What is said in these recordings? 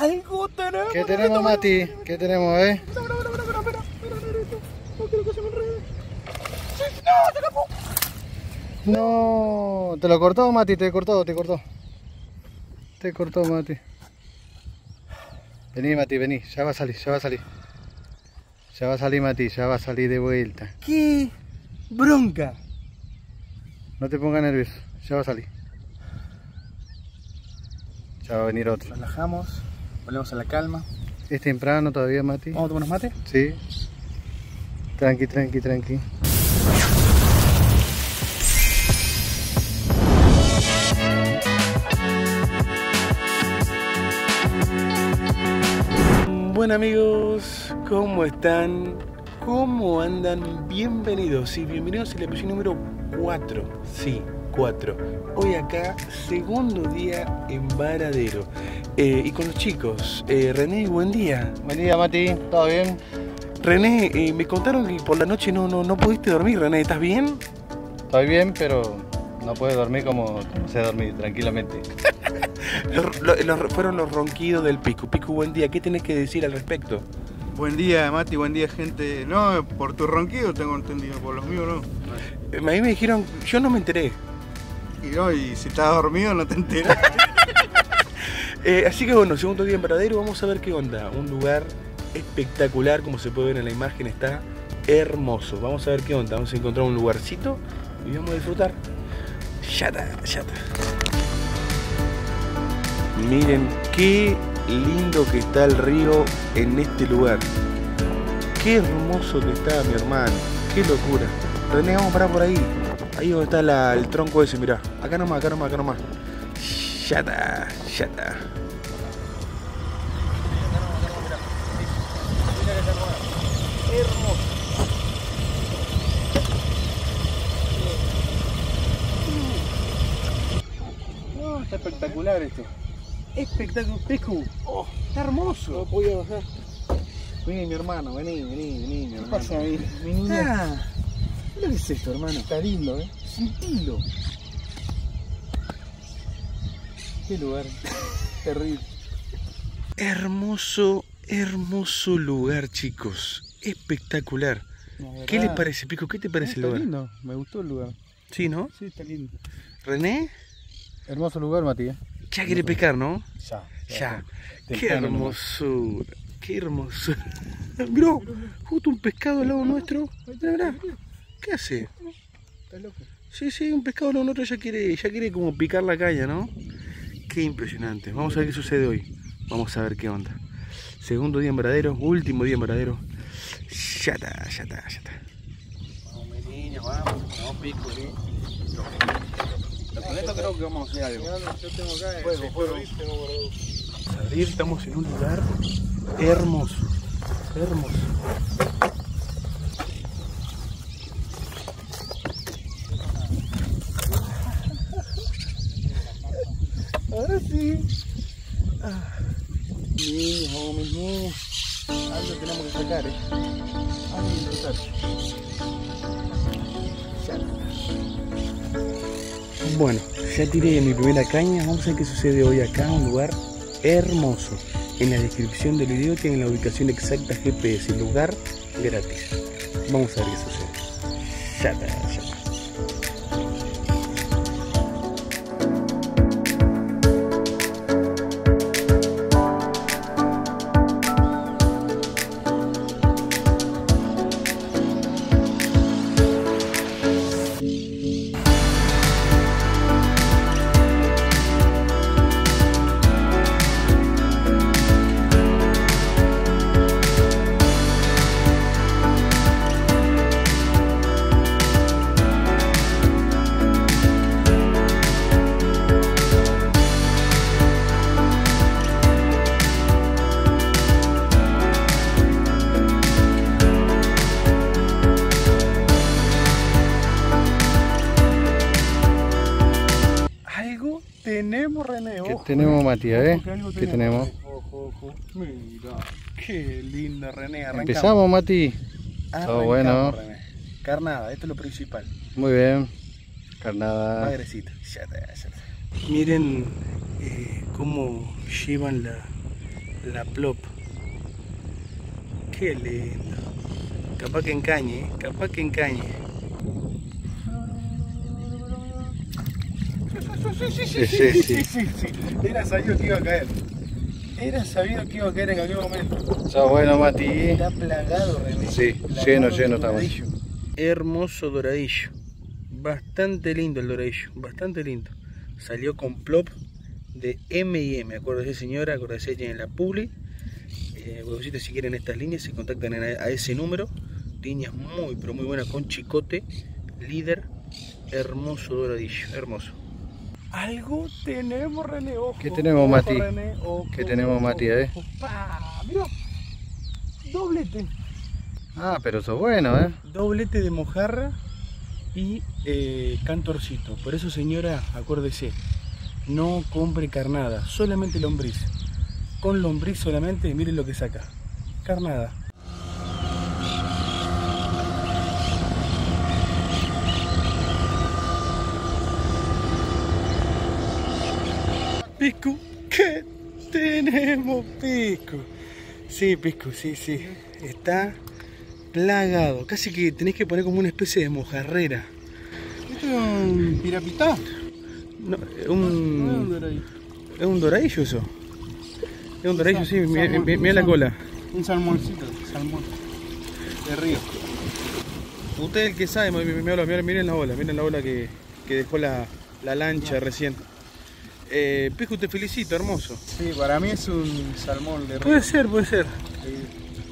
Algo tenemos. ¿Qué tenemos, Mati? ¿Qué tenemos, eh? Espera, espera, espera. No quiero que se me enrede. Sí, no, se escapó. No, te lo cortó, Mati, te cortó, te cortó. Te cortó, Mati. Vení, Mati, vení, ya va a salir, ya va a salir. Ya va a salir, Mati, ya va a salir de vuelta. ¡Qué bronca! No te pongas nervioso, ya va a salir. Ya va a venir otro. Relajamos, volvemos a la calma. ¿Es temprano todavía, Mati? ¿Vamos a tomar unos mate? Sí. Tranqui, tranqui, tranqui. Bueno amigos, ¿cómo están? ¿Cómo andan? Bienvenidos y bienvenidos al episodio número 4. Sí, 4. Hoy acá, segundo día en Varadero. Eh, y con los chicos. Eh, René, buen día. Buen día, Mati, ¿todo bien? René, eh, me contaron que por la noche no, no, no pudiste dormir, René. ¿Estás bien? Estoy bien, pero no puedo dormir como sé dormir tranquilamente. Los- lo- los- fueron los ronquidos del Pico. Pico, buen día. ¿Qué tenés que decir al respecto? Buen día, Mati, buen día, gente. No, por tu ronquido tengo entendido, por los míos no. A mí me dijeron, yo no me enteré. Y no, y si estás dormido no te enteras. Eh, así que bueno, segundo día en Varadero, vamos a ver qué onda. Un lugar espectacular, como se puede ver en la imagen, está hermoso. Vamos a ver qué onda. Vamos a encontrar un lugarcito y vamos a disfrutar. Ya está, ya está. Miren qué lindo que está el río en este lugar. Qué hermoso que está mi hermano. Qué locura. René, vamos a parar por ahí. Ahí donde está la- el tronco ese, mirá. Acá nomás, acá nomás, acá nomás. Ya está, ya está. No, está espectacular esto. Espectacular. Pescu. Oh, está hermoso. No podía bajar. Vení, mi hermano, vení, vení, vení, mi ¿Qué hermano. pasa ahí? Mi niña. Ah, mira qué es esto, hermano. Está lindo, ¿eh? Sentilo. Qué lugar. Terrible. Hermoso, hermoso lugar, chicos. Espectacular. ¿Qué les parece, Pico? ¿Qué te parece el Está lugar? lindo, me gustó el lugar. Sí, ¿no? Sí, está lindo. René, Hermoso lugar, Mati. ¿eh? ya quiere pescar, ¿no? Ya. Ya. Qué nomás. hermosura. Qué hermosura. Mirá, justo un pescado al lado nuestro. Mirá, mirá. ¿Qué hace? Está loco. Sí, sí, un pescado lado nuestro ya quiere, ya quiere como picar la caña, ¿no? Qué impresionante. Vamos a ver qué sucede hoy. Vamos a ver qué onda. Segundo día en Varadero, último día en Varadero. Ya está, ya está, ya está. Vamos, mi niño, vamos. No pico, ¿eh? Con esto creo que vamos a hacer algo. Yo tengo acá. Fuego, fuego. Vamos a abrir, estamos en un lugar hermoso. Hermoso. Sí. Ah. Niños. Algo tenemos que sacar, eh. Algo que sacar. Bueno, ya tiré mi primera caña. Vamos a ver qué sucede hoy acá. Un lugar hermoso. En la descripción del video tienen la ubicación exacta GPS, lugar gratis. Vamos a ver qué sucede. Ya ya. Tenemos, René. ¿Qué ojo, tenemos. Matías, eh? Ojo, ¿Qué tenemos? Ojo, ojo. Mira, qué linda, René. Arrancamos. Empezamos, Mati. Arrancamos, bueno. René. Carnada, esto es lo principal. Muy bien. Carnada. Madrecita. Ya está, ya está. Miren eh, cómo llevan la, La plop. Qué lindo. Capaz que encañe, ¿eh? capaz que encañe. Sí, sí, sí. sí, sí. Era sabido que iba a caer. Era sabido que iba a caer en cualquier momento. Está bueno, Mati. Está plagado, René. Sí, Plagado lleno, lleno estamos. doradillo. Hermoso doradillo. Bastante lindo el doradillo. Bastante lindo. Salió con plop de M&M. Acuérdese señora, acuérdese tienen la publi. Eh, si quieren estas líneas se contactan a, a ese número. Líneas muy pero muy buenas con chicote. Líder. Hermoso doradillo. Hermoso. Algo tenemos, René. Ojo, ¿Qué tenemos, Mati? René, ojo, ¿Qué tenemos, Mati, eh? Pa, mirá. Doblete. Ah, pero eso es bueno, ¿eh? Doblete de mojarra y eh, cantorcito. Por eso, señora, acuérdese, no compre carnada, solamente lombriz. Con lombriz solamente, miren lo que saca. Carnada. Piscu, ¿qué tenemos, Piscu? Sí, Piscu, sí, sí. Está plagado. Casi que tenés que poner como una especie de mojarrera. Esto es un pirapitá. No, un, es un doradillo eso. Es un doradillo, sí. Mira, la cola. Un salmoncito, salmón. De río. Usted es el que sabe, mi- mi- mi- miren, miren la ola, miren la ola que, que dejó la, la lancha recién. Eh, te felicito, hermoso. Sí, para mí es un salmón de río. Puede ser, puede ser.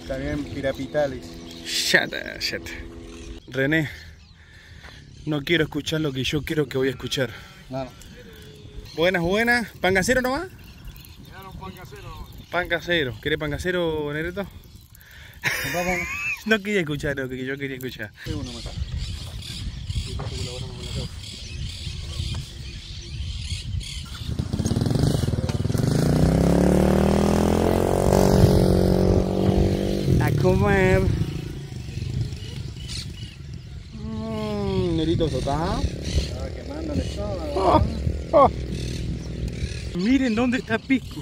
También pirapitales. Yata, yata. René, no quiero escuchar lo que yo quiero que voy a escuchar. Claro. Buenas, buenas. ¿Pan casero nomás? Pan casero. ¿Querés pan casero, Nereto? No quería escuchar lo que yo quería escuchar. uno más. A comer. Mmm, Nerito Sotá. Estaba quemando el estómago. Oh, oh. Miren dónde está Pisco.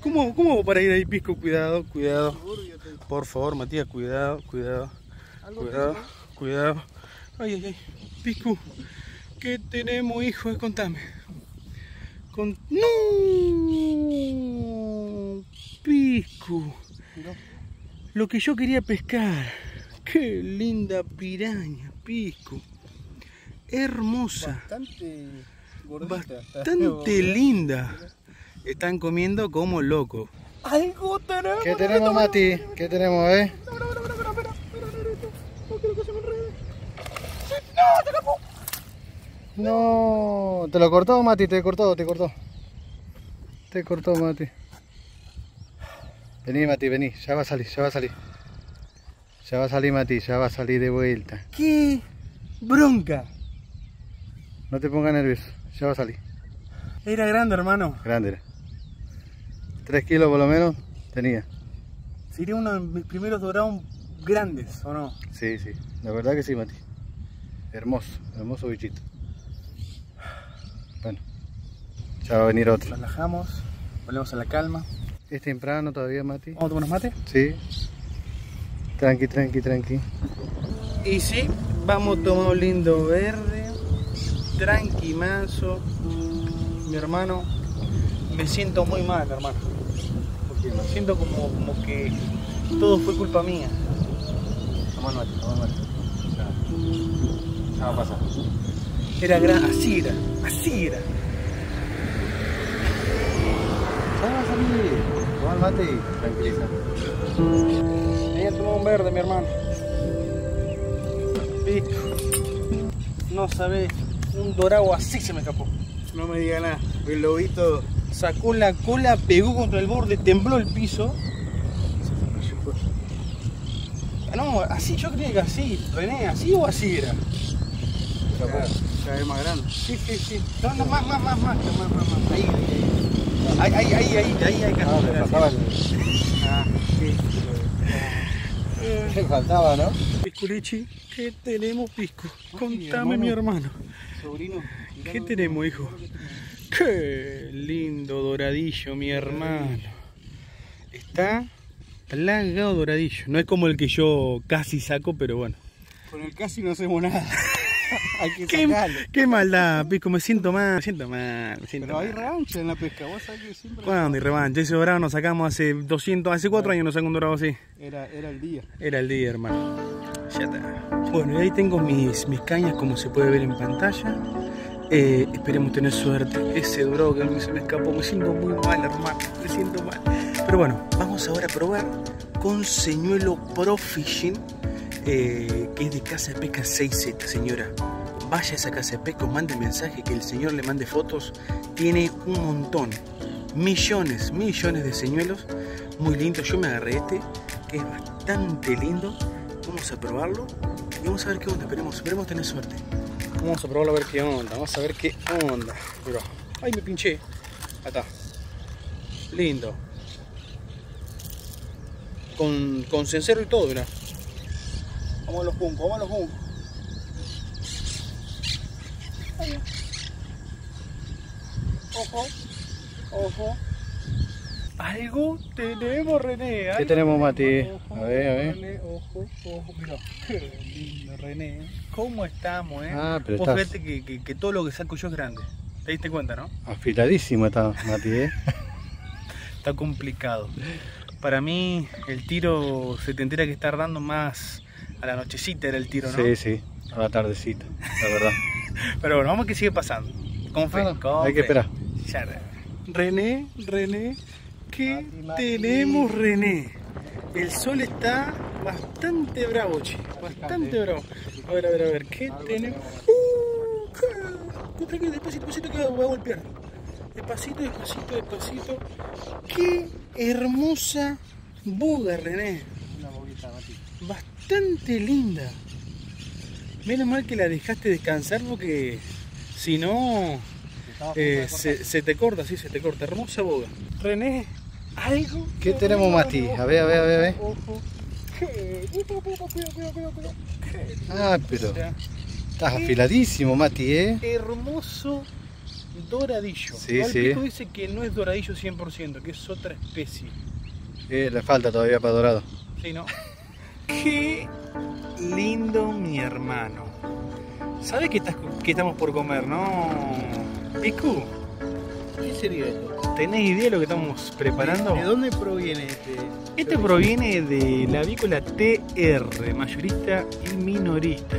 ¿Cómo, ¿Cómo para ir ahí, Pisco? Cuidado, cuidado. Por favor, Matías, cuidado, cuidado. Cuidado, cuidado. Ay, ay, ay. Pisco, ¿qué tenemos, hijo? Contame. Con... ¡No! Pisco. Lo que yo quería pescar. Qué linda piraña, Pisco. Hermosa. Bastante gordita. Bastante linda. Están comiendo como locos. Algo tenemos. ¿Qué tenemos, Mati? ¿Qué tenemos, eh? No, te lo cortó, Mati, te cortó, te cortó. Te cortó, Mati. Vení, Mati, vení, ya va a salir, ya va a salir. Ya va a salir, Mati, ya va a salir de vuelta. ¡Qué bronca! No te pongas nervioso, ya va a salir. Era grande, hermano. Grande era. Tres kilos por lo menos tenía. Sería uno de mis primeros dorados grandes, ¿o no? Sí, sí, la verdad que sí, Mati. Hermoso, hermoso bichito. Bueno, ya va a venir otro. Relajamos, volvemos a la calma. ¿Es temprano todavía, Mati? ¿Vamos a tomar unos mates? Sí. Tranqui, tranqui, tranqui. Y sí, vamos a tomar un lindo verde, tranqui, manso. Mi hermano, me siento muy mal, hermano. Porque me siento como, como que todo fue culpa mía. Toma mate, toma mate. Ya, ya va a pasar. Era gran, así era, así era. Ya va a salir. Toma el mate y tranquiliza. Que tomar un verde, mi hermano. Pico. No sabés, un dorado así se me escapó. No me diga nada. El lobito. Sacó la cola, pegó contra el borde, tembló el piso. Ah, No, así, yo creía que así, René, así o así era. Más grande. Sí, sí, sí. No, no, más, más, más, más, más, más, más. Ahí, ahí, ahí, ahí, ahí, ahí, ahí, ahí, Ah, me faltaba el... Ah, sí. Me faltaba, ¿no? Pisculichi, ¿qué tenemos, Pisco? Contame, hermano. mi hermano. Sobrino. ¿Qué tenemos, hijo? Qué lindo doradillo, mi hermano. Está plagado doradillo. No es como el que yo casi saco, pero bueno. Con el casi no hacemos nada. hay que ¿Qué, sacarlo. qué maldad, Pisco, me siento mal, me siento mal, me siento Pero hay mal. revancha en la pesca. Vos sabés que siempre ¿Cuándo y revancha? Ese dorado nos sacamos hace 200, hace 4 años nos sacamos un dorado así. era, era el día. Era el día, hermano. Ya está. Bueno, y ahí tengo mis, mis cañas, como se puede ver en pantalla. Eh, esperemos tener suerte. Ese dorado que a mí se me escapó, me siento muy mal, hermano. Me siento mal. Pero bueno, vamos ahora a probar con señuelo Pro Fishing, eh, que es de Casa de Pesca 6Z, señora. Vaya a esa casa de pesca, mande mensaje, que el señor le mande fotos. Tiene un montón, millones, millones de señuelos. Muy lindo. Yo me agarré este, que es bastante lindo. Vamos a probarlo y vamos a ver qué onda. Esperemos, esperemos tener suerte. Vamos a probarlo a ver qué onda. Vamos a ver qué onda. Pero, ay, me pinché. Acá. Lindo. Con, con cencero y todo, mirá. Vamos a los juncos, vamos a los juncos. Ojo, ojo. Algo tenemos, René. ¿Qué algo tenemos, Mati? Ojo, A ver, a ver. Ojo, ojo, mira. Qué lindo, René. ¿Cómo estamos, eh? Ah, pero Vos estás- fíjate que, que- que todo lo que saco yo es grande. ¿Te diste cuenta, no? Afiladísimo está, Mati, ¿eh? Está complicado. Para mí, el tiro se tendría que estar dando más a la nochecita, era el tiro, ¿no? Sí, sí, a la tardecita, la verdad. Pero bueno, vamos a que sigue pasando. Con fe, Bueno, con hay que esperar. Ya. René, René, ¿qué Mati, Mati. tenemos, René? El sol está bastante bravo, che. Bastante bravo. A ver, a ver, a ver, ¿qué tenemos? ¡Uh! despacito, despacito que voy a golpear. Despacito, despacito, despacito. ¡Qué hermosa boga, René! Una boquita, Mati. Bastante linda. Menos mal que la dejaste descansar porque si no eh, se, se te corta, sí, se te corta. Hermosa boga. René, algo. ¿Qué tenemos, Mati? A ver, a ver, a ver, a ver. Ojo. Ah, pero estás afiladísimo, Mati, ¿eh? Hermoso doradillo. Sí, Igual sí. Dice que no es doradillo 100%, que es otra especie. Eh, Le falta todavía para dorado. Sí, ¿no? Qué lindo mi hermano. ¿Sabes qué, estamos por comer, no? Picu, ¿Qué sería esto? ¿tenés idea de lo que estamos preparando? ¿De dónde proviene este? Este proviene de la avícola TR, mayorista y minorista.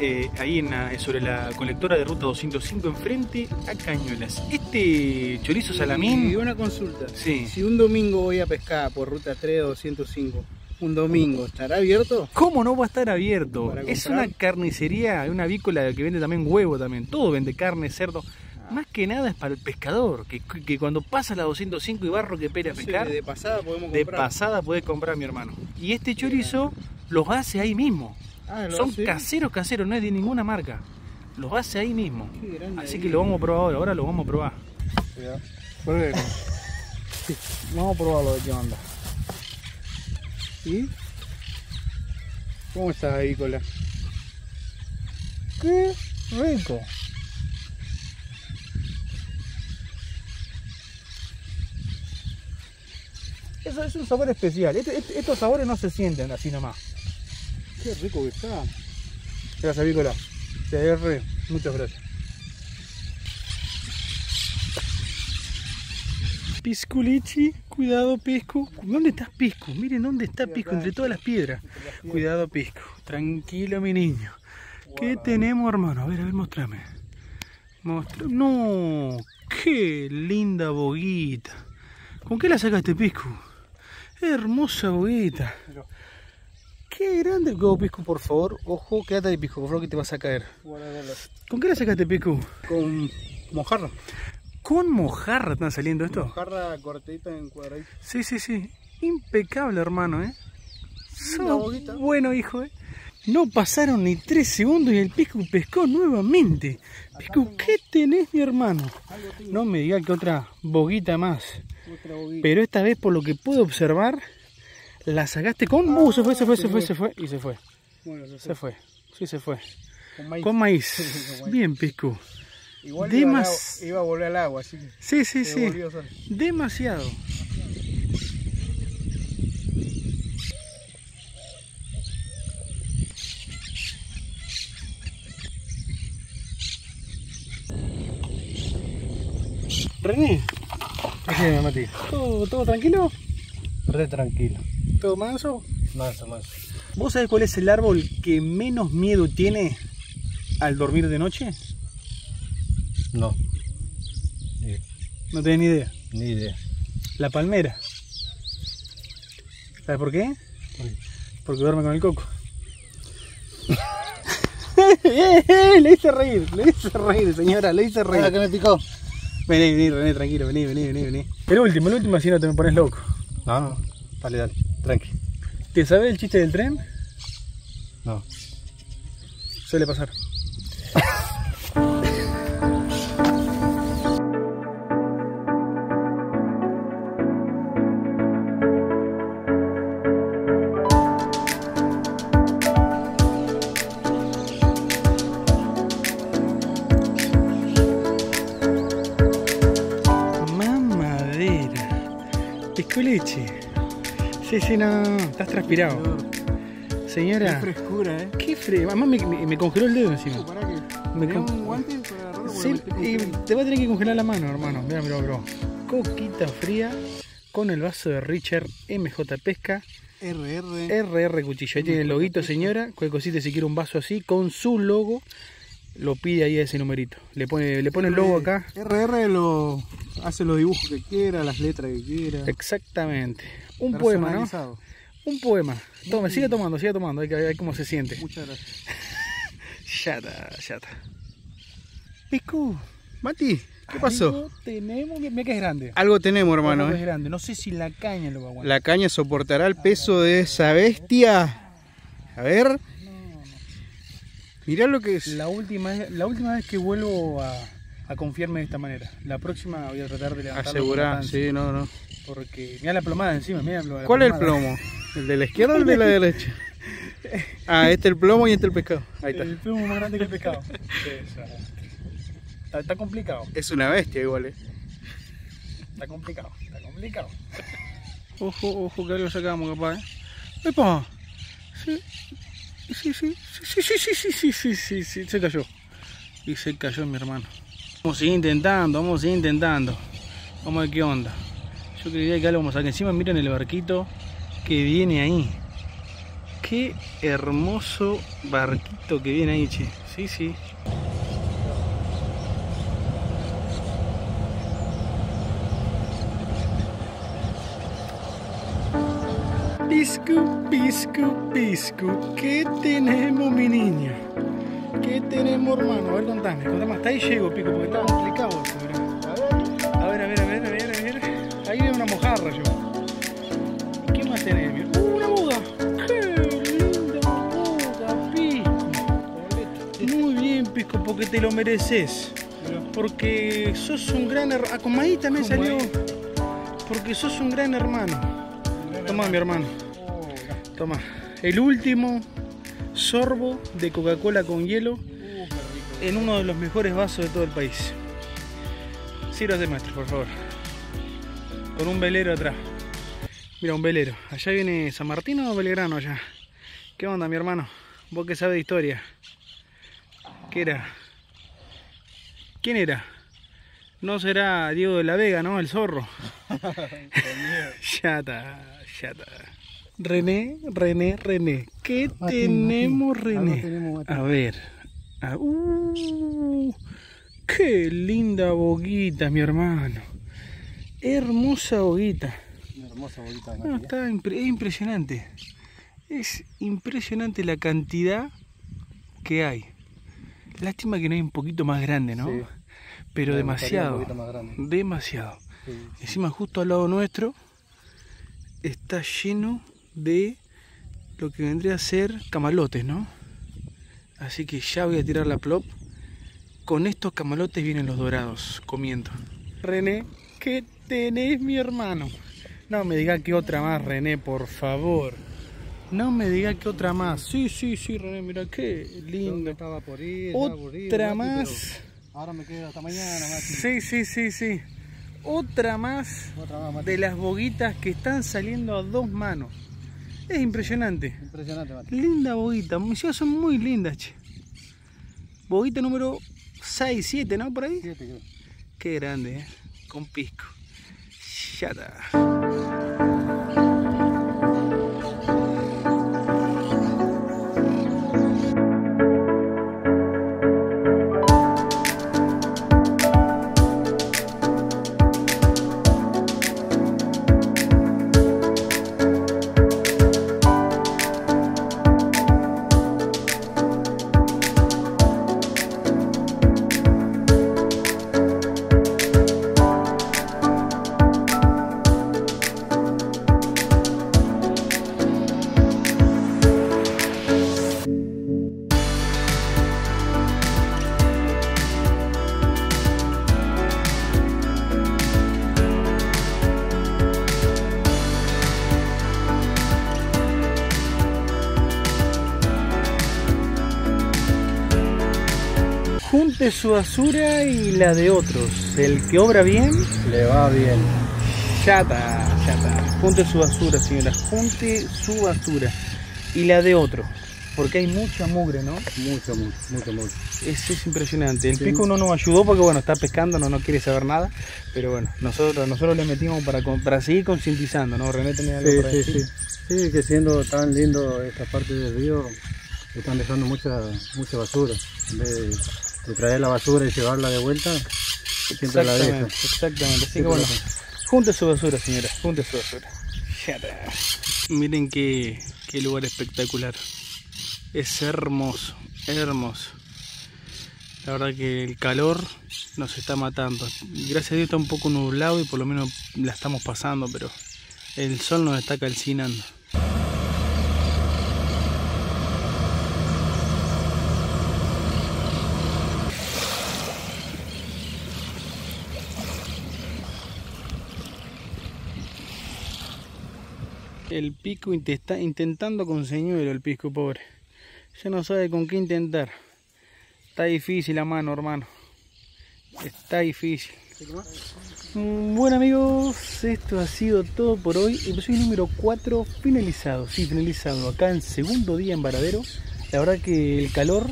Eh, ahí en la- sobre la colectora de ruta 205 enfrente a Cañuelas. Este chorizo Y salamín, una consulta. Sí. Si un domingo voy a pescar por ruta 3 205, un domingo, ¿estará abierto? ¿cómo no va a estar abierto? Es una carnicería, una avícola que vende también huevo también. Todo vende carne, cerdo. Ah. Más que nada es para el pescador, que, que cuando pasa la 205 y barro que pere a Sí, pescar, de pasada podemos de comprar. pasada puede comprar mi hermano. Y este chorizo los hace ahí mismo. Ah, ¿lo Son hace? caseros, caseros, no es de ninguna marca. Los hace ahí mismo. Así ahí. que lo vamos a probar ahora, ahora lo vamos a probar. Sí, Vamos a probarlo de qué onda. ¿Y? ¿Cómo estás ahí, Cola? ¡Qué rico! Eso es un sabor especial. Este- este- estos sabores no se sienten así nomás. ¡Qué rico que está! Gracias, Vícola. TR, muchas gracias. Pisculichi, cuidado Piscu. ¿Dónde estás Piscu? Miren dónde está Piscu, entre todas las piedras. Cuidado Piscu, tranquilo mi niño. ¿Qué tenemos hermano? A ver, a ver, mostrame. Mostra- No, qué linda boguita. ¿Con qué la sacaste Piscu? Hermosa boguita. Qué grande el Piscu, por favor. Ojo, quédate de Piscu, por favor que te vas a caer. ¿Con qué la sacaste Piscu? Con mojarra. ¿Con mojarra están saliendo esto? Mojarra cortadita en cuadraditos. Sí, sí, sí. Impecable, hermano, ¿eh? Bueno, hijo, ¿eh? No pasaron ni tres segundos y el Piscu pescó nuevamente. Piscu, ¿qué tenés, mi hermano? No me diga que otra boguita más. Otra boguita. Pero esta vez, por lo que puedo observar, la sacaste con... Uh, se fue, se fue, se fue, se fue. Y se fue. Bueno, no sé, Se fue. Sí, se fue. con maíz. Con maíz. Bien, Piscu. Igual iba, a volver al agua, así que Sí, sí, se sí. volvió solo. Demasiado. René, Decime, Mati. ¿todo, todo tranquilo? Re tranquilo. ¿Todo manso? Manso, manso. ¿Vos sabés cuál es el árbol que menos miedo tiene al dormir de noche? No. Ni, No tenés ni idea. ni idea. La palmera. ¿Sabes por qué? Porque duerme con el coco. Eh, eh, le hice reír, le hice reír, señora, le hice reír. Me picó. Vení, vení, René, tranquilo, vení, vení, vení, vení. El último, el último, así no te me pones loco. No, no. Dale, dale. Tranqui. ¿Te sabes el chiste del tren? No. Suele pasar. Sí, sí, no, estás transpirado. Señora. frescura, eh. Qué frío. Mamá me, me- me congeló el dedo encima. ¿Para qué? Me ¿Tenés con- un guante para agarrarlo? Sí, y te va a tener que congelar la mano, hermano. Mira, mira, bro. Coquita fría con el vaso de Richard MJ Pesca RR. RR Cuchillo. Ahí tiene el loguito, señora. Cualquier cosita, si quiere un vaso así, con su logo, lo pide ahí a ese numerito. Le pone, le pone el logo acá. RR lo hace los dibujos que quiera, las letras que quiera. Exactamente. Un poema, ¿no? Un poema. Tome, sigue tomando, sigue tomando. Hay que ver cómo se siente. Muchas gracias. Ya está, ya está. Pisco, Mati, ¿qué pasó? Algo tenemos, mira que es grande. Algo tenemos, hermano. Algo es eh. grande. No sé si la caña lo va a aguantar. La caña soportará el peso de esa bestia. A ver. Mirá lo que es. La última, la última vez que vuelvo a, a confiarme de esta manera. La próxima voy a tratar de levantarlo con Asegurar, sí, no, no. Porque mira la plomada encima, mira la ¿Cuál es el plomo? ¿El de la izquierda o el de la derecha? Ah, este es el plomo y este el pescado. Ahí está. El plomo más grande que el pescado. Está, está complicado, Es una bestia igual, eh. está complicado, está complicado. Ojo, ojo, que algo sacamos capaz, ¿eh? ¡Epa! Sí, sí, sí, sí, sí, sí, sí, sí, sí, sí, sí, sí, se cayó. Y se cayó mi hermano. Vamos a seguir intentando, vamos a seguir intentando. Vamos a ver qué onda. Yo creería que algo vamos a sacar. Encima miren el barquito que viene ahí. Qué hermoso barquito que viene ahí, che. Sí, sí. Piscu, piscu, piscu. ¿Qué tenemos, mi niño? ¿Qué tenemos, hermano? A ver, contame, contame. Hasta ahí llego, pico, porque está complicado esto, mirá. A ver, a ver, a ver, a ver, a ver. Ahí veo una mojarra yo. ¿Y qué más tenés? mi- ¡Uh, una boga! ¡Qué linda boga, pisco! Muy bien, pisco, porque te lo mereces. Porque sos un gran hermano. Ah, con maíz también Con salió. maíz. Porque sos un gran hermano. Toma, mi hermano. Toma. El último sorbo de Coca-Cola con hielo en uno de los mejores vasos de todo el país. Sírvase, maestro, por favor. Con un velero atrás. Mira, un velero. Allá viene San Martín o Belgrano allá. ¿Qué onda, mi hermano? Vos que sabes de historia. ¿Qué era? ¿Quién era? No será Diego de la Vega, ¿no? El zorro. ya está, ya está. René, René, René. ¿Qué tenemos. René? Tenemos. A ver. Ah, uh, qué linda boguita, mi hermano. Hermosa boguita. Está impre- es impresionante. Es impresionante la cantidad que hay. Lástima que no hay un poquito más grande, ¿no? Sí. Pero Me demasiado. Demasiado. Sí. Encima justo al lado nuestro está lleno de lo que vendría a ser camalotes, ¿no? Así que ya voy a tirar la plop. Con estos camalotes vienen los dorados, comiendo. René, ¿qué tenés, mi hermano? No me diga que otra más, René, por favor. No me diga que otra más. Sí, sí, sí, René, mira qué lindo. estaba por ir, estaba por ir, Otra más. Ahora me quedo hasta mañana, Mati. Sí, sí, sí, sí. otra más Otra más, de las boguitas que están saliendo a dos manos. Es impresionante. Impresionante, Mati. Linda boguita, mis hijas son muy lindas, che. Boguita número 6, 7, ¿no? Por ahí. Siete, creo. Qué grande, ¿eh? Con pisco. Ya está. Su basura y la de otros. El que obra bien, Le va bien. ya está, ya está. Junte su basura, señora. Junte su basura y la de otro. Porque hay mucha mugre, ¿no? Mucho, mucho, mucho, mucho. Eso es impresionante. El Sí. pico no nos ayudó porque bueno, está pescando, no, no quiere saber nada. Pero bueno, nosotros, nosotros le metimos para, para seguir concientizando, ¿no? René tenía algo Sí, para sí, decir. sí. Sí, que siendo tan lindo esta parte del río, están dejando mucha, mucha basura. En vez de, de traer la basura y llevarla de vuelta, siempre la dejan. Exactamente, exactamente. Así que bueno, junte su basura, señora, junte su basura. Miren qué, qué lugar espectacular. Es hermoso, hermoso. La verdad que el calor nos está matando. Gracias a Dios está un poco nublado y por lo menos la estamos pasando, pero el sol nos está calcinando. El pico está intentando con señuelo, el pisco pobre. Ya no sabe con qué intentar. Está difícil la mano, hermano. Está difícil. Mm, Bueno amigos, esto ha sido todo por hoy. Episodio número 4 finalizado. Sí, finalizado. Acá en segundo día en Varadero. La verdad que el calor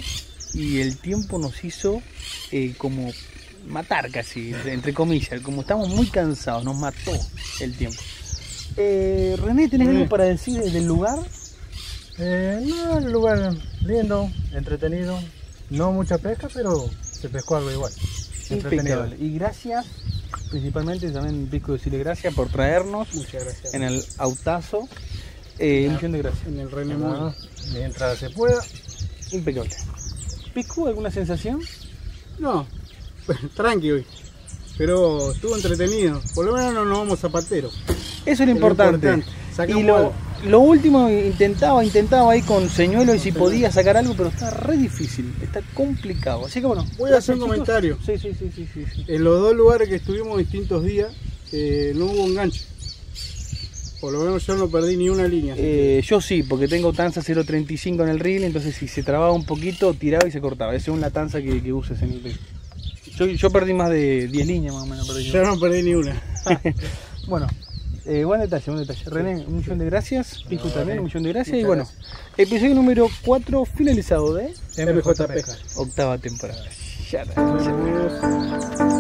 y el tiempo nos hizo eh, como matar casi, entre comillas. Como estamos muy cansados, nos mató el tiempo. Eh, René, ¿tenés algo para decir del lugar? Eh, no, el lugar lindo, entretenido. No mucha pesca, pero se pescó algo igual. Entretenido. Impecable. Y gracias, principalmente también Pisco decirle gracias por traernos Muchas gracias. en el autazo. Eh, de gracias. en el René Mientras se pueda. Impecable. Pisco, ¿alguna sensación? No, tranqui hoy. Pero estuvo entretenido. Por lo menos no nos vamos zapateros. Eso es lo importante. Y lo, lo último intentaba, intentaba ahí con señuelo y si podía sacar algo, pero está re difícil, está complicado. Así que bueno. Voy a hacer un chicos. comentario. Sí, sí, sí, sí, sí. En los dos lugares que estuvimos distintos días, eh, no hubo enganche. Por lo menos yo no perdí ni una línea. Eh, yo sí, porque tengo tanza 0.35 en el reel, entonces si se trababa un poquito, tiraba y se cortaba. Es según la tanza que, que uses en el reel. Yo, yo perdí más de 10 líneas más o menos. perdí yo. yo no perdí ni una. Bueno, eh, buen detalle, buen detalle. René, un millón de gracias. Pico también, un millón de gracias. y Muchas bueno, episodio número 4 finalizado de MJ Pesca. octava temporada. Ya vemos.